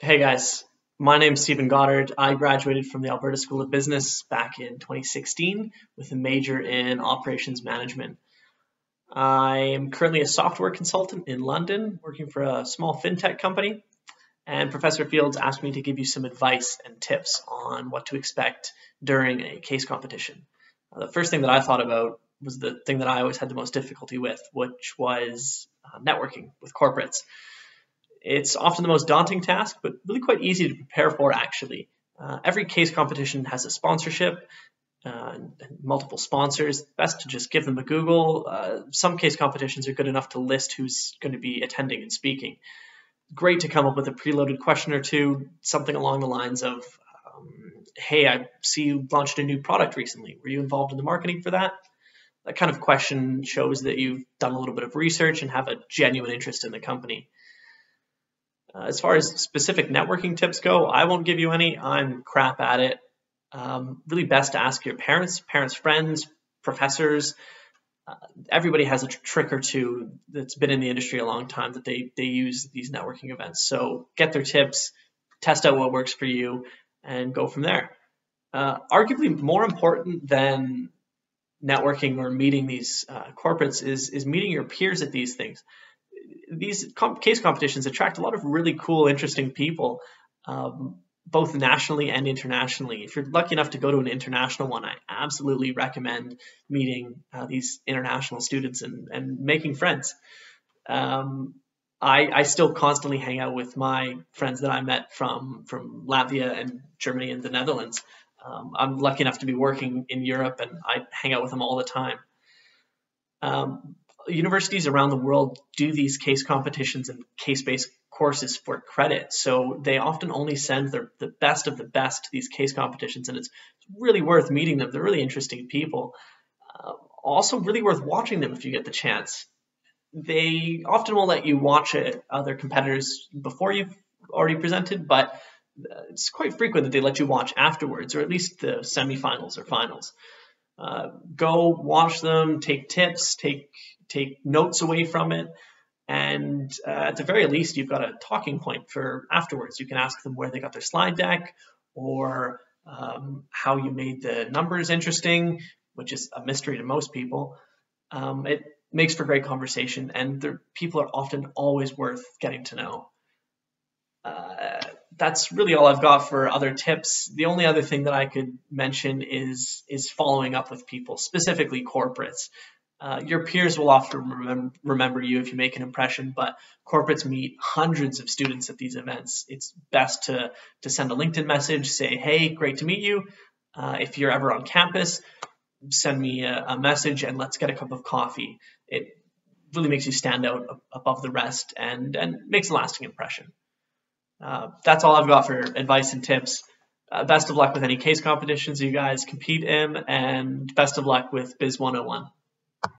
Hey guys, my name is Steven Goddard. I graduated from the Alberta School of Business back in 2016 with a major in operations management. I am currently a software consultant in London working for a small fintech company. And Professor Fields asked me to give you some advice and tips on what to expect during a case competition. Uh, the first thing that I thought about was the thing that I always had the most difficulty with, which was uh, networking with corporates. It's often the most daunting task, but really quite easy to prepare for, actually. Uh, every case competition has a sponsorship, uh, multiple sponsors. Best to just give them a Google. Uh, some case competitions are good enough to list who's going to be attending and speaking. Great to come up with a preloaded question or two, something along the lines of, um, "Hey, I see you launched a new product recently. Were you involved in the marketing for that?" That kind of question shows that you've done a little bit of research and have a genuine interest in the company. Uh, as far as specific networking tips go, I won't give you any. I'm crap at it. Um, really best to ask your parents, parents' friends, professors. Uh, everybody has a tr- trick or two that's been in the industry a long time that they they use these networking events. So get their tips, test out what works for you, and go from there. Uh, arguably more important than networking or meeting these uh, corporates is is meeting your peers at these things these comp- case competitions attract a lot of really cool, interesting people, um, both nationally and internationally. If you're lucky enough to go to an international one, I absolutely recommend meeting uh, these international students and, and making friends. Um, I, I still constantly hang out with my friends that I met from from Latvia and Germany and the Netherlands. Um, I'm lucky enough to be working in Europe, and I hang out with them all the time. Um, universities around the world do these case competitions and case-based courses for credit. So they often only send their, the best of the best to these case competitions, and it's really worth meeting them. They're really interesting people. Uh, also, really worth watching them if you get the chance. They often will let you watch it, other competitors before you've already presented, but uh, it's quite frequent that they let you watch afterwards, or at least the semifinals or finals. Uh, go watch them, take tips, take take notes away from it. And uh, at the very least, you've got a talking point for afterwards. You can ask them where they got their slide deck or um, how you made the numbers interesting, which is a mystery to most people. Um, it makes for great conversation, and the people are often always worth getting to know. Uh, that's really all I've got for other tips. The only other thing that I could mention is is following up with people, specifically corporates. Uh, your peers will often remember, remember you if you make an impression, but corporates meet hundreds of students at these events. It's best to, to send a LinkedIn message, say, hey, great to meet you. Uh, if you're ever on campus, send me a, a, message and let's get a cup of coffee. It really makes you stand out above the rest and, and makes a lasting impression. Uh, that's all I've got for advice and tips. Uh, best of luck with any case competitions you guys compete in, and best of luck with Biz 101.